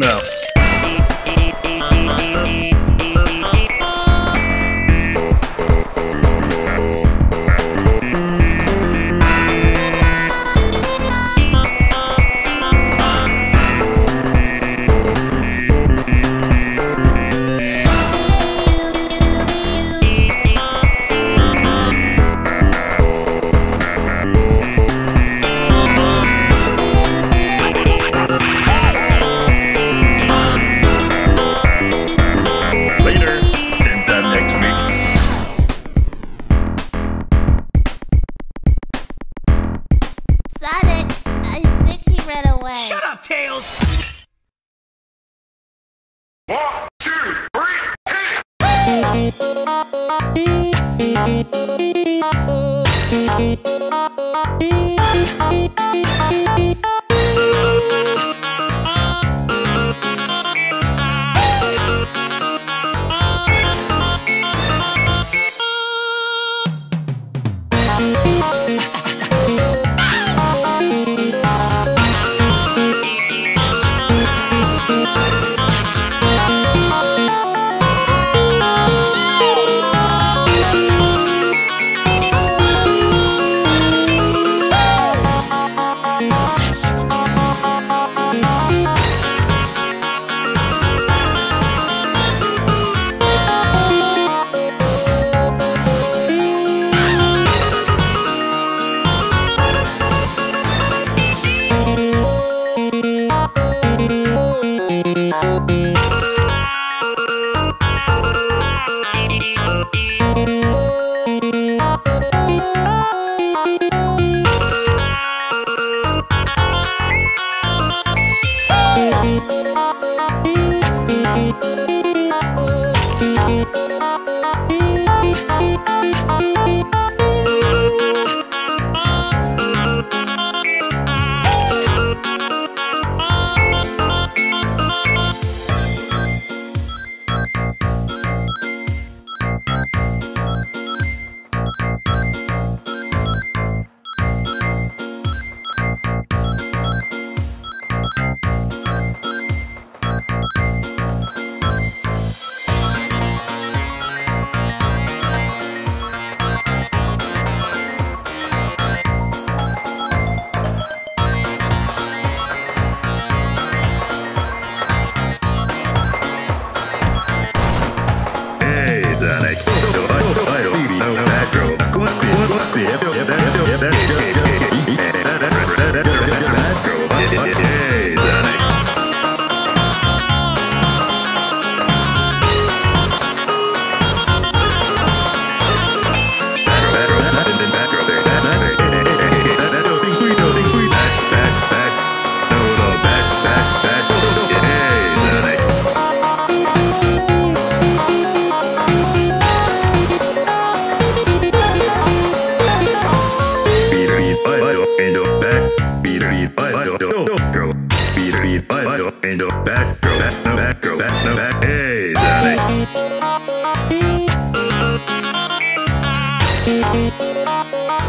No. Thank you. back, beat beat butt do do girl, beat beat butt do in the back, girl, back the back, girl, back the back, hey, Sally. Thank you.